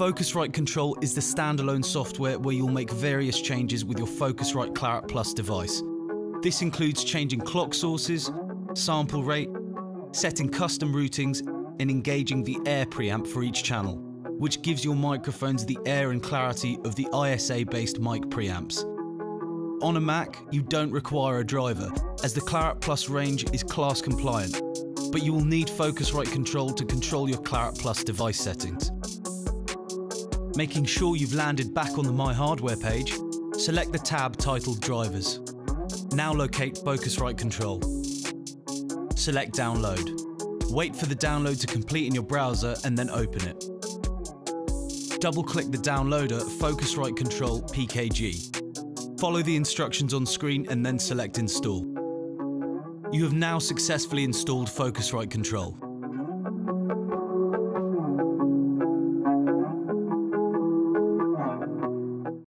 Focusrite Control is the standalone software where you'll make various changes with your Focusrite Clarett Plus device. This includes changing clock sources, sample rate, setting custom routings, and engaging the air preamp for each channel, which gives your microphones the air and clarity of the ISA-based mic preamps. On a Mac, you don't require a driver, as the Clarett Plus range is class compliant, but you will need Focusrite Control to control your Clarett Plus device settings. Making sure you've landed back on the My Hardware page, select the tab titled Drivers. Now locate Focusrite Control. Select Download. Wait for the download to complete in your browser and then open it. Double-click the downloader Focusrite Control PKG. Follow the instructions on screen and then select Install. You have now successfully installed Focusrite Control.